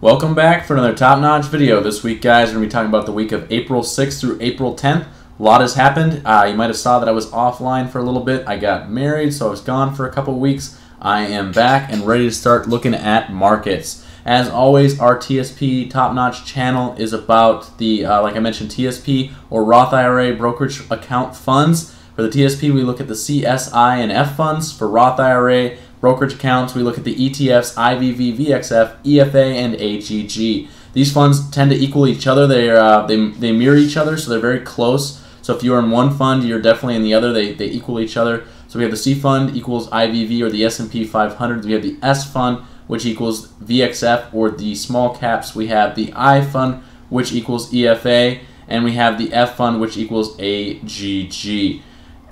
Welcome back for another top notch video. This week, guys, we're going to be talking about the week of April 6th through April 10th. A lot has happened. Uh, you might have saw that I was offline for a little bit. I got married, so I was gone for a couple weeks. I am back and ready to start looking at markets. As always, our TSP Top Notch channel is about the, uh, like I mentioned, TSP or Roth IRA brokerage account funds. For the TSP, we look at the CSI and F funds. For Roth IRA, brokerage accounts, we look at the ETFs, IVV, VXF, EFA, and AGG. These funds tend to equal each other. They uh, they they mirror each other, so they're very close. So if you're in one fund, you're definitely in the other. They they equal each other. So we have the C fund equals IVV or the S&P 500. We have the S fund which equals VXF or the small caps. We have the I fund which equals EFA, and we have the F fund which equals AGG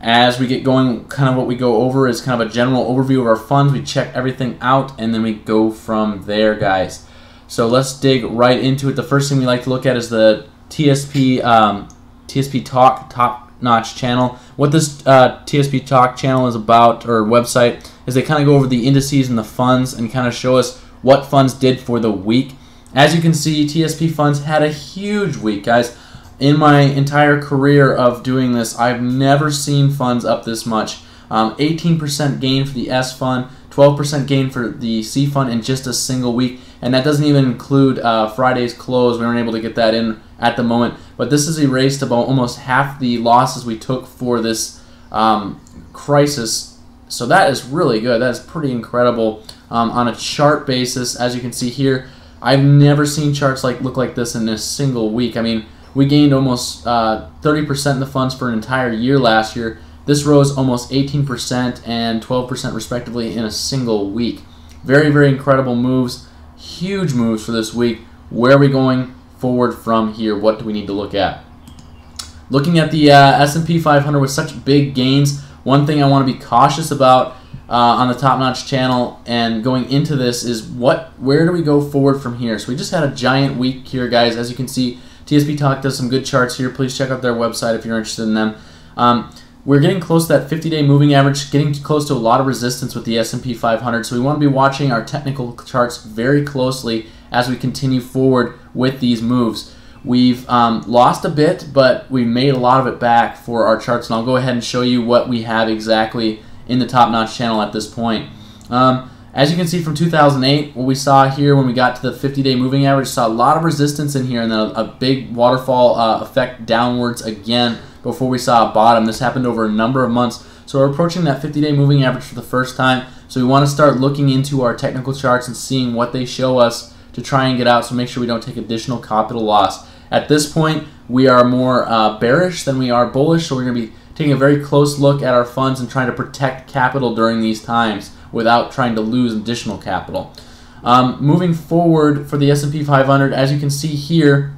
as we get going, kind of what we go over is kind of a general overview of our funds. We check everything out, and then we go from there, guys. So let's dig right into it. The first thing we like to look at is the TSP um, TSP Talk Top Notch channel. What this uh, TSP Talk channel is about, or website, is they kind of go over the indices and the funds and kind of show us what funds did for the week. As you can see, TSP funds had a huge week, guys in my entire career of doing this, I've never seen funds up this much. 18% um, gain for the S fund, 12% gain for the C fund in just a single week, and that doesn't even include uh, Friday's close. We weren't able to get that in at the moment, but this has erased about almost half the losses we took for this um, crisis. So that is really good. That is pretty incredible um, on a chart basis. As you can see here, I've never seen charts like look like this in a single week. I mean we gained almost uh, 30% in the funds for an entire year last year. This rose almost 18% and 12% respectively in a single week. Very, very incredible moves. Huge moves for this week. Where are we going forward from here? What do we need to look at? Looking at the uh, S&P 500 with such big gains, one thing I want to be cautious about uh, on the Top Notch channel and going into this is what, where do we go forward from here? So we just had a giant week here, guys. As you can see, TSP Talk does some good charts here. Please check out their website if you're interested in them. Um, we're getting close to that 50-day moving average, getting close to a lot of resistance with the S&P 500. So we want to be watching our technical charts very closely as we continue forward with these moves. We've um, lost a bit, but we made a lot of it back for our charts, and I'll go ahead and show you what we have exactly in the Top Notch channel at this point. Um, as you can see from 2008, what we saw here when we got to the 50-day moving average, saw a lot of resistance in here and then a, a big waterfall uh, effect downwards again before we saw a bottom. This happened over a number of months. So we're approaching that 50-day moving average for the first time. So we want to start looking into our technical charts and seeing what they show us to try and get out so make sure we don't take additional capital loss. At this point, we are more uh, bearish than we are bullish, so we're going to be taking a very close look at our funds and trying to protect capital during these times without trying to lose additional capital. Um, moving forward for the S&P 500, as you can see here,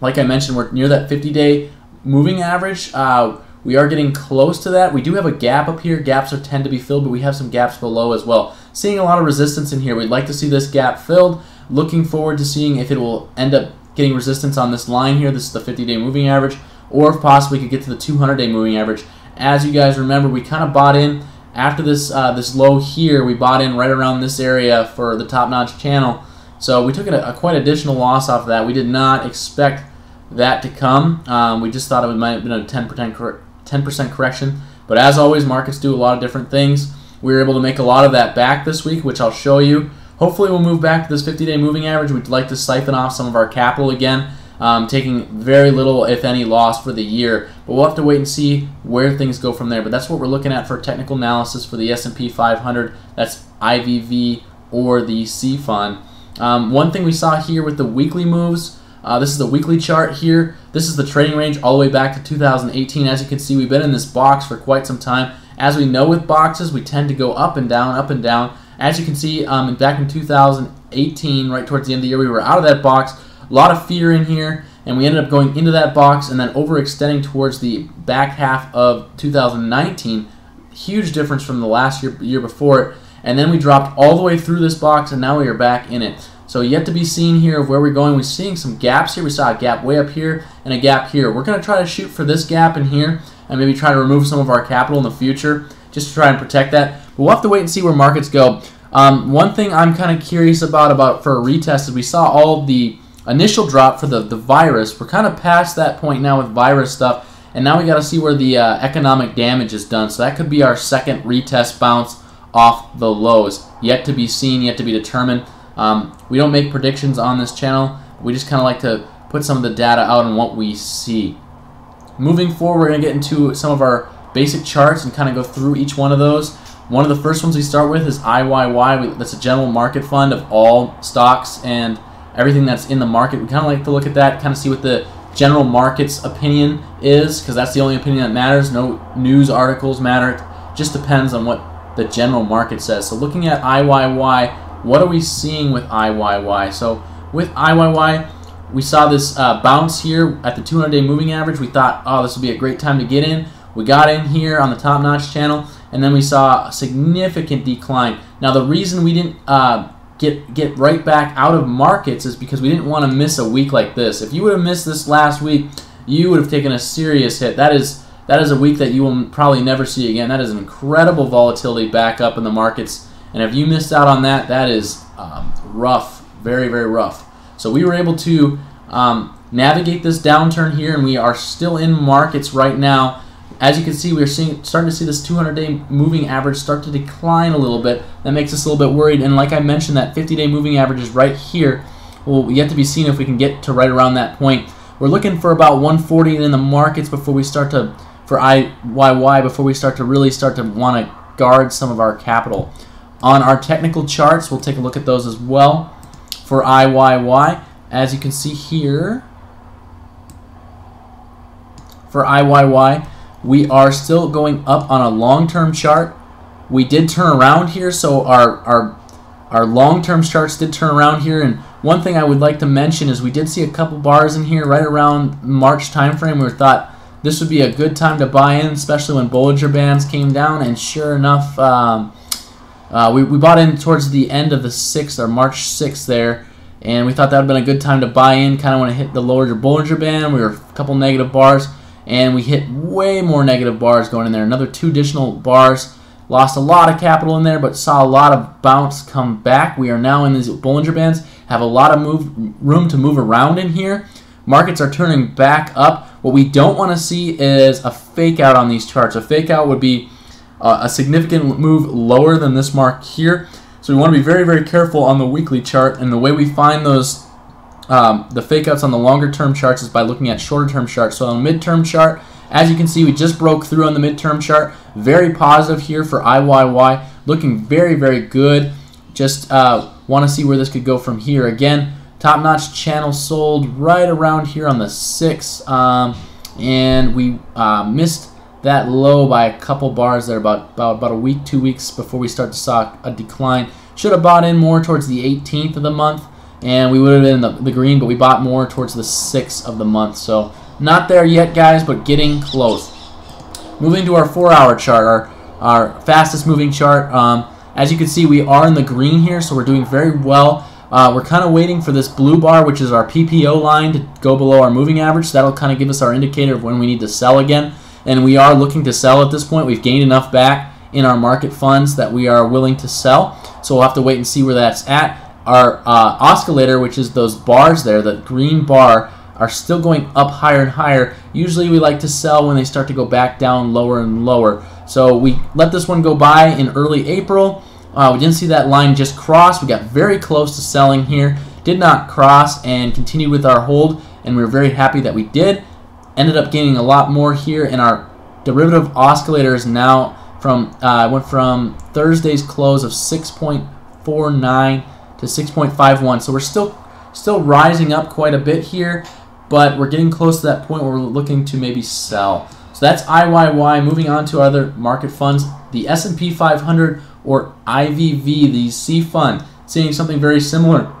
like I mentioned, we're near that 50-day moving average. Uh, we are getting close to that. We do have a gap up here. Gaps are tend to be filled, but we have some gaps below as well. Seeing a lot of resistance in here. We'd like to see this gap filled. Looking forward to seeing if it will end up getting resistance on this line here. This is the 50-day moving average, or if possibly we could get to the 200-day moving average. As you guys remember, we kind of bought in after this uh, this low here, we bought in right around this area for the top notch channel. So we took a, a quite additional loss off of that. We did not expect that to come. Um, we just thought it might have been a 10% 10% correction. But as always, markets do a lot of different things. We were able to make a lot of that back this week, which I'll show you. Hopefully, we'll move back to this 50-day moving average. We'd like to siphon off some of our capital again um, taking very little, if any, loss for the year. But we'll have to wait and see where things go from there. But that's what we're looking at for technical analysis for the S&P 500. That's IVV or the C fund. Um, one thing we saw here with the weekly moves. Uh, this is the weekly chart here. This is the trading range all the way back to 2018. As you can see, we've been in this box for quite some time. As we know with boxes, we tend to go up and down, up and down. As you can see, um, back in 2018, right towards the end of the year, we were out of that box. A lot of fear in here, and we ended up going into that box and then overextending towards the back half of 2019. Huge difference from the last year, year before it. And then we dropped all the way through this box, and now we are back in it. So yet to be seen here of where we're going. We're seeing some gaps here. We saw a gap way up here and a gap here. We're going to try to shoot for this gap in here and maybe try to remove some of our capital in the future just to try and protect that. But we'll have to wait and see where markets go. Um, one thing I'm kind of curious about about for a retest is we saw all the initial drop for the, the virus. We're kind of past that point now with virus stuff, and now we got to see where the uh, economic damage is done. So that could be our second retest bounce off the lows. Yet to be seen, yet to be determined. Um, we don't make predictions on this channel. We just kind of like to put some of the data out on what we see. Moving forward, we're going to get into some of our basic charts and kind of go through each one of those. One of the first ones we start with is IYY. That's a general market fund of all stocks and everything that's in the market. We kind of like to look at that, kind of see what the general market's opinion is, because that's the only opinion that matters. No news articles matter. It just depends on what the general market says. So looking at IYY, what are we seeing with IYY? So with IYY, we saw this uh, bounce here at the 200-day moving average. We thought, oh, this would be a great time to get in. We got in here on the Top Notch channel, and then we saw a significant decline. Now, the reason we didn't uh, get get right back out of markets is because we didn't want to miss a week like this. If you would have missed this last week, you would have taken a serious hit. That is that is a week that you will probably never see again. That is an incredible volatility back up in the markets, and if you missed out on that, that is um, rough, very very rough. So we were able to um, navigate this downturn here, and we are still in markets right now. As you can see, we're seeing starting to see this 200-day moving average start to decline a little bit. That makes us a little bit worried. And like I mentioned, that 50-day moving average is right here. Well, yet to be seen if we can get to right around that point. We're looking for about 140 in the markets before we start to, for IYY, before we start to really start to want to guard some of our capital. On our technical charts, we'll take a look at those as well for IYY. As you can see here, for IYY, we are still going up on a long-term chart. We did turn around here, so our, our, our long-term charts did turn around here. And one thing I would like to mention is we did see a couple bars in here right around March timeframe. We thought this would be a good time to buy in, especially when Bollinger Bands came down. And sure enough, um, uh, we, we bought in towards the end of the 6th, or March 6th there. And we thought that would have been a good time to buy in, kind of when it hit the lower Bollinger Band. We were a couple negative bars and we hit way more negative bars going in there. Another two additional bars. Lost a lot of capital in there, but saw a lot of bounce come back. We are now in these Bollinger Bands, have a lot of move room to move around in here. Markets are turning back up. What we don't want to see is a fake out on these charts. A fake out would be uh, a significant move lower than this mark here. So we want to be very, very careful on the weekly chart. And the way we find those um, the fake outs on the longer term charts is by looking at shorter term charts. So on the midterm chart, as you can see, we just broke through on the midterm chart. Very positive here for IYY. Looking very, very good. Just uh, want to see where this could go from here. Again, top notch channel sold right around here on the 6. Um, and we uh, missed that low by a couple bars there about, about, about a week, two weeks before we start to saw a decline. Should have bought in more towards the 18th of the month and we would have been in the, the green, but we bought more towards the 6th of the month. So not there yet, guys, but getting close. Moving to our four-hour chart, our, our fastest moving chart. Um, as you can see, we are in the green here, so we're doing very well. Uh, we're kind of waiting for this blue bar, which is our PPO line, to go below our moving average. So that'll kind of give us our indicator of when we need to sell again. And we are looking to sell at this point. We've gained enough back in our market funds that we are willing to sell. So we'll have to wait and see where that's at our uh, oscillator, which is those bars there, the green bar, are still going up higher and higher. Usually we like to sell when they start to go back down lower and lower. So we let this one go by in early April. Uh, we didn't see that line just cross. We got very close to selling here. Did not cross and continued with our hold, and we were very happy that we did. Ended up gaining a lot more here, and our derivative oscillator is now from uh, went from Thursday's close of 6.49 to 6.51. So we're still still rising up quite a bit here, but we're getting close to that point where we're looking to maybe sell. So that's IYY. Moving on to other market funds, the S&P 500 or IVV, the C fund, seeing something very similar.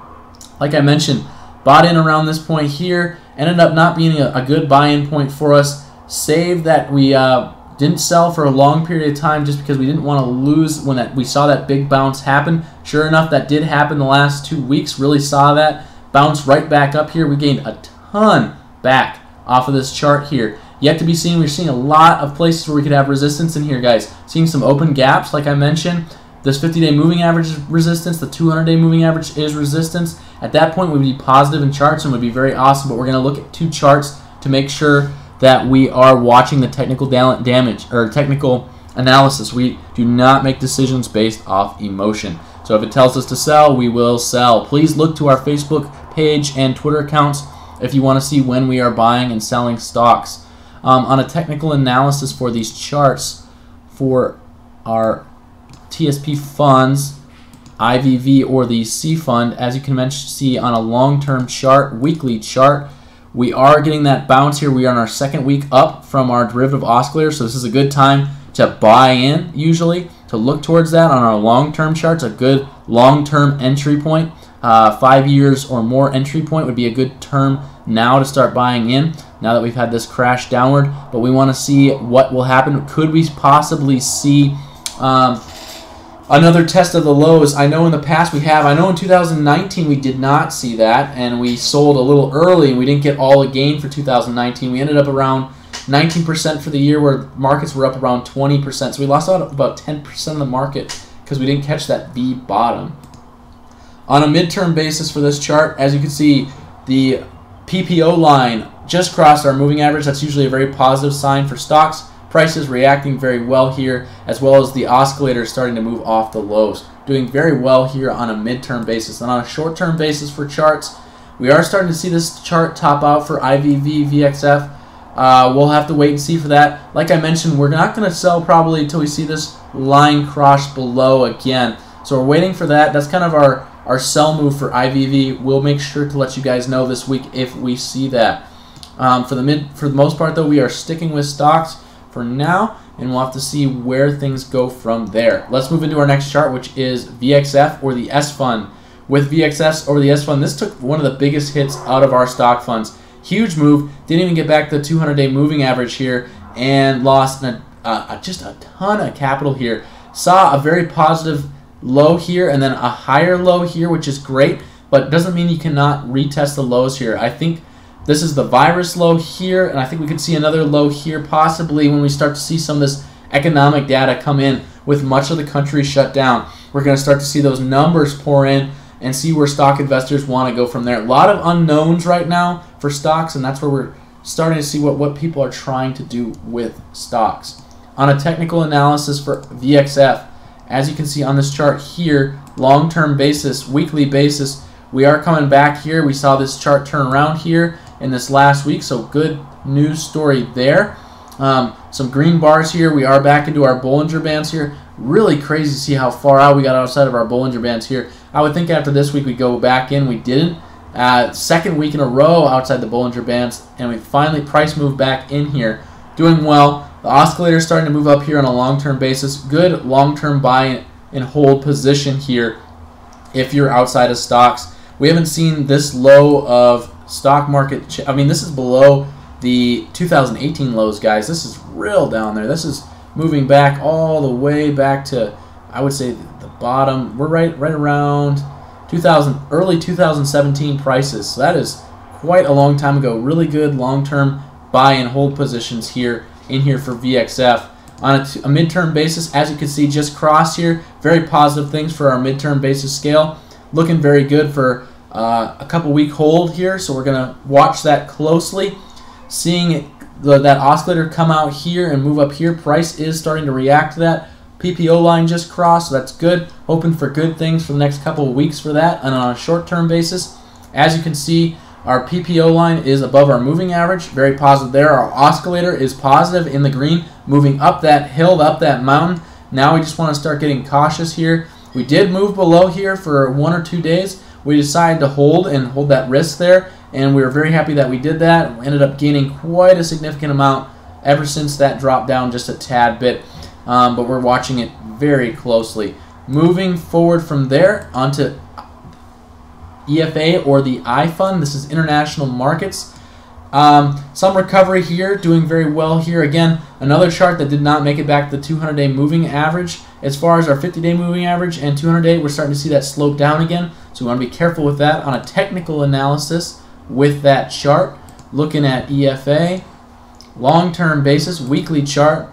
Like I mentioned, bought in around this point here, ended up not being a, a good buy-in point for us. Save that we uh, didn't sell for a long period of time just because we didn't want to lose when that we saw that big bounce happen. Sure enough, that did happen the last two weeks. Really saw that bounce right back up here. We gained a ton back off of this chart here. Yet to be seen, we're seeing a lot of places where we could have resistance in here, guys. Seeing some open gaps, like I mentioned. This 50-day moving average is resistance. The 200-day moving average is resistance. At that point, we'd be positive in charts and would be very awesome. But we're going to look at two charts to make sure that we are watching the technical damage or technical analysis. We do not make decisions based off emotion. So if it tells us to sell, we will sell. Please look to our Facebook page and Twitter accounts if you want to see when we are buying and selling stocks. Um, on a technical analysis for these charts for our TSP funds, IVV or the C fund, as you can see on a long-term chart, weekly chart, we are getting that bounce here. We are on our second week up from our derivative oscillator, so this is a good time to buy in usually, to look towards that on our long-term charts, a good long-term entry point. Uh, five years or more entry point would be a good term now to start buying in now that we've had this crash downward but we want to see what will happen could we possibly see um, another test of the lows I know in the past we have I know in 2019 we did not see that and we sold a little early and we didn't get all the gain for 2019 we ended up around 19% for the year where markets were up around 20%. So we lost out about 10% of the market because we didn't catch that V bottom. On a midterm basis for this chart, as you can see, the PPO line just crossed our moving average. That's usually a very positive sign for stocks. Prices reacting very well here, as well as the oscillator starting to move off the lows. Doing very well here on a midterm basis. And on a short-term basis for charts, we are starting to see this chart top out for IVV, VXF. Uh, we'll have to wait and see for that. Like I mentioned, we're not going to sell probably until we see this line cross below again. So we're waiting for that. That's kind of our, our sell move for IVV. We'll make sure to let you guys know this week if we see that. Um, for the mid, for the most part, though, we are sticking with stocks for now, and we'll have to see where things go from there. Let's move into our next chart, which is VXF or the S fund. With VXF or the S fund, this took one of the biggest hits out of our stock funds. Huge move. Didn't even get back the 200-day moving average here and lost a, uh, just a ton of capital here. Saw a very positive low here and then a higher low here, which is great, but doesn't mean you cannot retest the lows here. I think this is the virus low here, and I think we could see another low here possibly when we start to see some of this economic data come in with much of the country shut down. We're going to start to see those numbers pour in and see where stock investors want to go from there. A lot of unknowns right now for stocks, and that's where we're starting to see what, what people are trying to do with stocks. On a technical analysis for VXF, as you can see on this chart here, long-term basis, weekly basis, we are coming back here. We saw this chart turn around here in this last week, so good news story there. Um, some green bars here. We are back into our Bollinger Bands here. Really crazy to see how far out we got outside of our Bollinger Bands here. I would think after this week we go back in. We didn't. Uh, second week in a row outside the Bollinger Bands, and we finally price moved back in here. Doing well. The oscillator is starting to move up here on a long-term basis. Good long-term buy and hold position here if you're outside of stocks. We haven't seen this low of stock market. I mean, this is below the 2018 lows, guys. This is real down there. This is moving back all the way back to, I would say, the bottom. We're right right around 2000 early 2017 prices. So that is quite a long time ago. Really good long-term buy and hold positions here in here for VXF. On a, a midterm basis, as you can see, just crossed here. Very positive things for our midterm basis scale. Looking very good for uh, a couple week hold here, so we're going to watch that closely. Seeing the, that oscillator come out here and move up here, price is starting to react to that. PPO line just crossed, so that's good. Hoping for good things for the next couple of weeks for that. And on a short-term basis, as you can see, our PPO line is above our moving average, very positive there. Our oscillator is positive in the green, moving up that hill, up that mountain. Now we just want to start getting cautious here. We did move below here for one or two days. We decided to hold and hold that risk there, and we were very happy that we did that. We ended up gaining quite a significant amount ever since that dropped down just a tad bit um, but we're watching it very closely. Moving forward from there onto EFA or the I Fund. This is international markets. Um, some recovery here, doing very well here. Again, another chart that did not make it back to the 200-day moving average. As far as our 50-day moving average and 200-day, we're starting to see that slope down again. So we want to be careful with that on a technical analysis with that chart. Looking at EFA, long-term basis, weekly chart,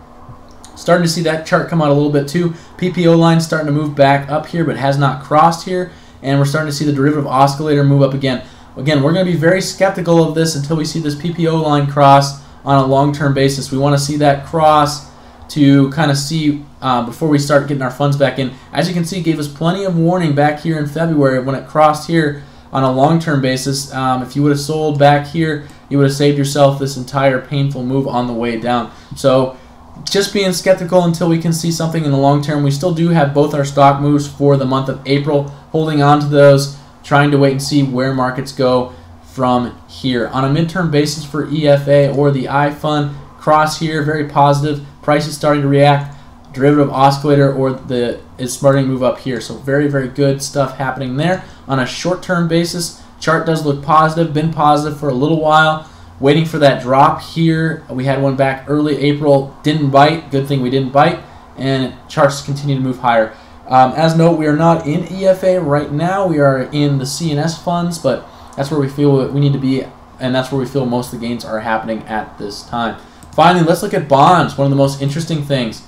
Starting to see that chart come out a little bit too. PPO line starting to move back up here, but has not crossed here. And we're starting to see the derivative oscillator move up again. Again, we're going to be very skeptical of this until we see this PPO line cross on a long-term basis. We want to see that cross to kind of see uh, before we start getting our funds back in. As you can see, gave us plenty of warning back here in February when it crossed here on a long-term basis. Um, if you would have sold back here, you would have saved yourself this entire painful move on the way down. So just being skeptical until we can see something in the long term. We still do have both our stock moves for the month of April, holding on to those, trying to wait and see where markets go from here. On a midterm basis for EFA or the iFund, cross here, very positive. Price is starting to react. Derivative oscillator or the is starting to move up here. So very, very good stuff happening there. On a short-term basis, chart does look positive, been positive for a little while waiting for that drop here. We had one back early April, didn't bite. Good thing we didn't bite, and charts continue to move higher. Um, as note, we are not in EFA right now. We are in the C and S funds, but that's where we feel we need to be, and that's where we feel most of the gains are happening at this time. Finally, let's look at bonds. One of the most interesting things.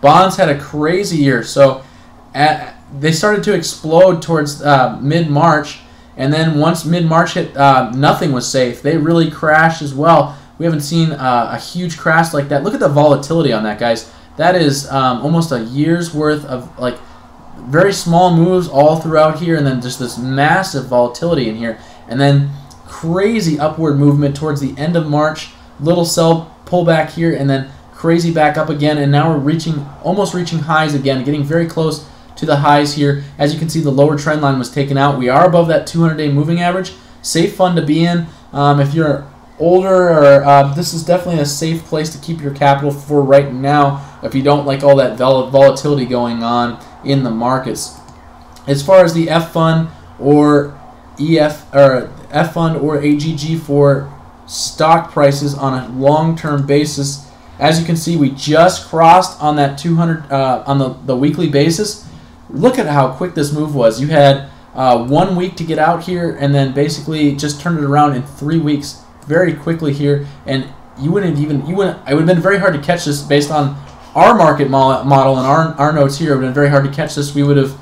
Bonds had a crazy year. So at, they started to explode towards uh, mid March and then once mid March hit, uh, nothing was safe. They really crashed as well. We haven't seen uh, a huge crash like that. Look at the volatility on that, guys. That is um, almost a year's worth of like very small moves all throughout here, and then just this massive volatility in here, and then crazy upward movement towards the end of March. Little sell pullback here, and then crazy back up again, and now we're reaching almost reaching highs again, getting very close to the highs here. As you can see, the lower trend line was taken out. We are above that 200-day moving average. Safe fund to be in. Um, if you're older, or uh, this is definitely a safe place to keep your capital for right now if you don't like all that vol volatility going on in the markets. As far as the F fund or EF or F fund or AGG for stock prices on a long-term basis, as you can see, we just crossed on that 200 uh, on the, the weekly basis look at how quick this move was. You had uh, one week to get out here, and then basically just turned it around in three weeks, very quickly here. And you wouldn't even you wouldn't. It would have been very hard to catch this based on our market model and our our notes here. It would have been very hard to catch this. We would have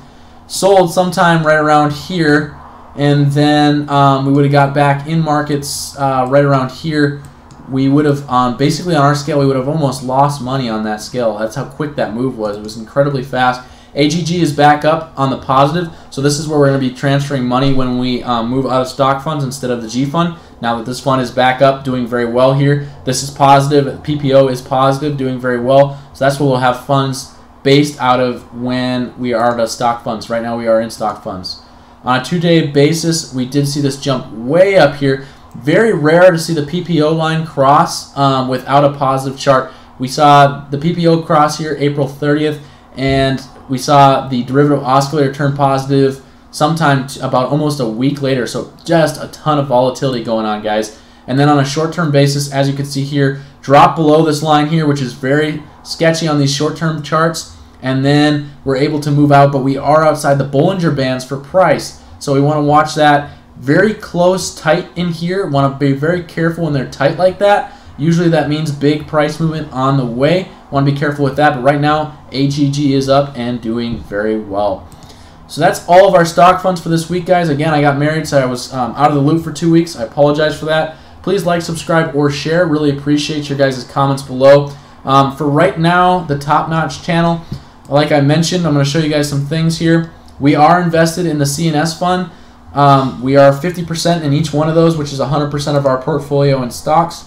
sold sometime right around here, and then um, we would have got back in markets uh, right around here. We would have um, basically on our scale, we would have almost lost money on that scale. That's how quick that move was. It was incredibly fast. AGG is back up on the positive, so this is where we're going to be transferring money when we um, move out of stock funds instead of the G fund. Now that this fund is back up, doing very well here, this is positive. PPO is positive, doing very well. So that's where we'll have funds based out of when we are out of stock funds. Right now we are in stock funds. On a two-day basis, we did see this jump way up here. Very rare to see the PPO line cross um, without a positive chart. We saw the PPO cross here April 30th, and we saw the derivative oscillator turn positive sometime about almost a week later. So just a ton of volatility going on, guys. And then on a short-term basis, as you can see here, drop below this line here, which is very sketchy on these short-term charts. And then we're able to move out, but we are outside the Bollinger Bands for price. So we want to watch that very close, tight in here. Want to be very careful when they're tight like that. Usually that means big price movement on the way. Want to be careful with that, but right now AGG is up and doing very well. So that's all of our stock funds for this week, guys. Again, I got married, so I was um, out of the loop for two weeks. I apologize for that. Please like, subscribe, or share. Really appreciate your guys' comments below. Um, for right now, the Top Notch channel, like I mentioned, I'm going to show you guys some things here. We are invested in the C and S fund. Um, we are 50% in each one of those, which is 100% of our portfolio in stocks.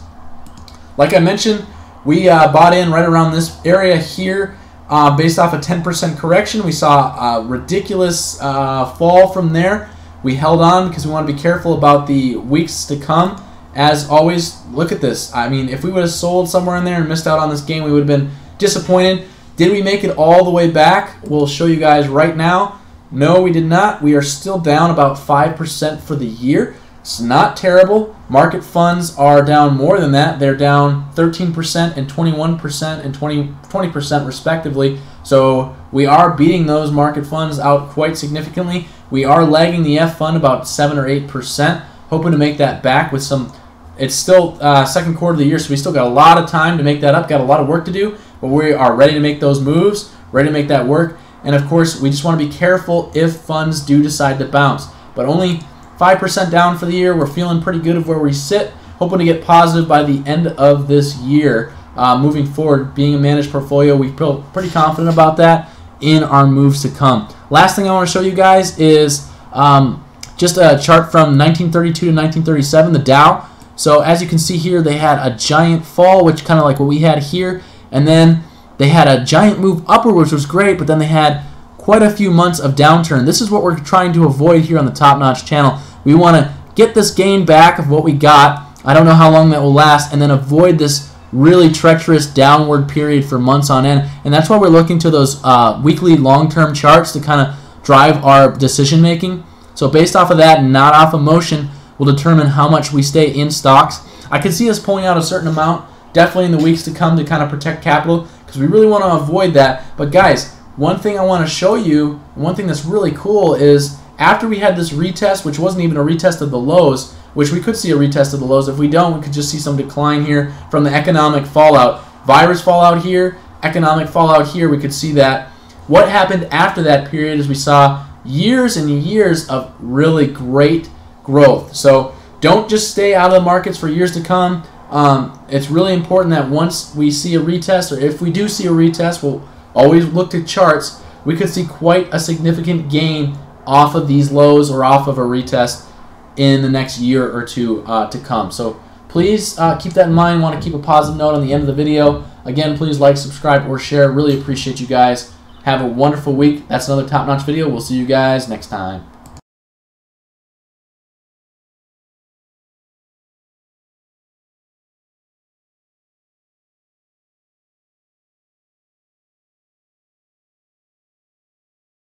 Like I mentioned, we uh, bought in right around this area here uh, based off a 10% correction. We saw a ridiculous uh, fall from there. We held on because we want to be careful about the weeks to come. As always, look at this. I mean, if we would have sold somewhere in there and missed out on this game, we would have been disappointed. Did we make it all the way back? We'll show you guys right now. No, we did not. We are still down about 5% for the year. It's not terrible. Market funds are down more than that. They're down 13% and 21% and 20, 20% respectively. So we are beating those market funds out quite significantly. We are lagging the F fund about 7 or 8%, hoping to make that back with some. It's still uh, second quarter of the year, so we still got a lot of time to make that up. Got a lot of work to do, but we are ready to make those moves, ready to make that work. And of course, we just want to be careful if funds do decide to bounce. But only 5% down for the year. We're feeling pretty good of where we sit. Hoping to get positive by the end of this year. Uh, moving forward, being a managed portfolio, we feel pretty confident about that in our moves to come. Last thing I want to show you guys is um, just a chart from 1932 to 1937, the Dow. So as you can see here, they had a giant fall, which kind of like what we had here, and then they had a giant move upward, which was great, but then they had quite a few months of downturn. This is what we're trying to avoid here on the Top Notch channel. We want to get this gain back of what we got. I don't know how long that will last, and then avoid this really treacherous downward period for months on end. And that's why we're looking to those uh, weekly long-term charts to kind of drive our decision making. So based off of that, not off emotion, will determine how much we stay in stocks. I can see us pulling out a certain amount, definitely in the weeks to come to kind of protect capital because we really want to avoid that. But guys, one thing I want to show you, one thing that's really cool is after we had this retest, which wasn't even a retest of the lows, which we could see a retest of the lows. If we don't, we could just see some decline here from the economic fallout. Virus fallout here, economic fallout here, we could see that. What happened after that period is we saw years and years of really great growth. So don't just stay out of the markets for years to come. Um, it's really important that once we see a retest, or if we do see a retest, we'll always look to charts. We could see quite a significant gain off of these lows or off of a retest in the next year or two uh, to come. So please uh, keep that in mind. Want to keep a positive note on the end of the video. Again, please like, subscribe, or share. Really appreciate you guys. Have a wonderful week. That's another top-notch video. We'll see you guys next time.